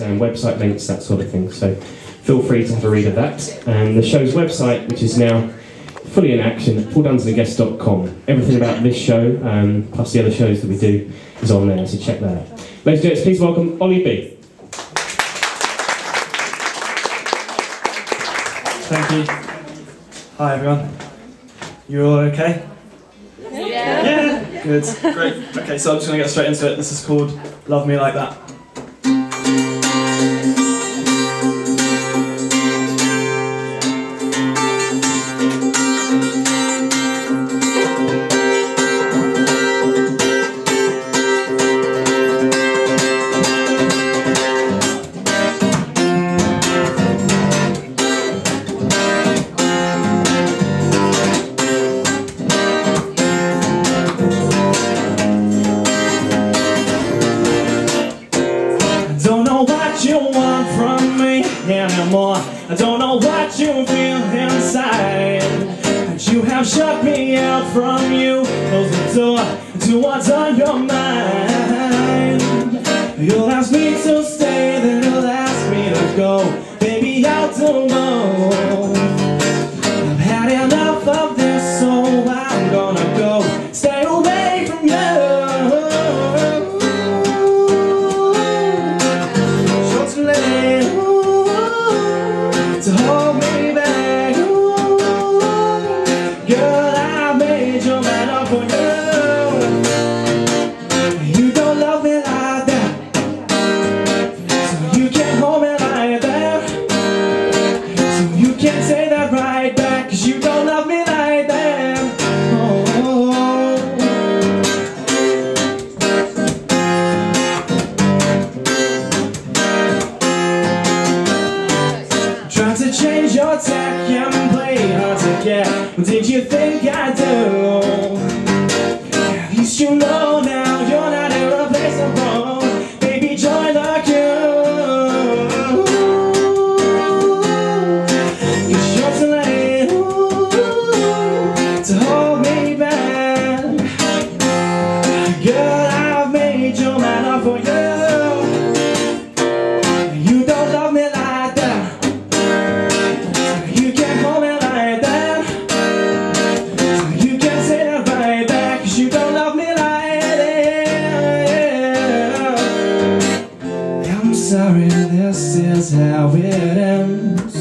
and website links, that sort of thing. So feel free to have a read of that. And the show's website, which is now fully in action, pauldunsonandguests.com. Everything about this show, um, plus the other shows that we do, is on there, so check that out. Ladies and gents, please welcome Ollie B. Thank you. Hi everyone. You all okay? Yeah. Yeah. Good. Great. Okay, so I'm just gonna get straight into it. This is called Love Me Like That. Don't know what you want from me anymore. I don't know what you feel inside. You have shut me out from you. Close the door to what's on your mind. Cause you don't love me like that. Trying to change your tack and play hard to get. Did you think for you. You don't love me like that. You can't hold me like that. You can't say that right back. Cause you don't love me like that. I'm sorry, this is how it ends.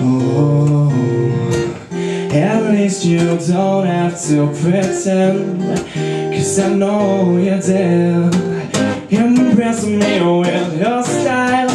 Oh, at least you don't have to pretend. Cause I know you did. Impress me with your style.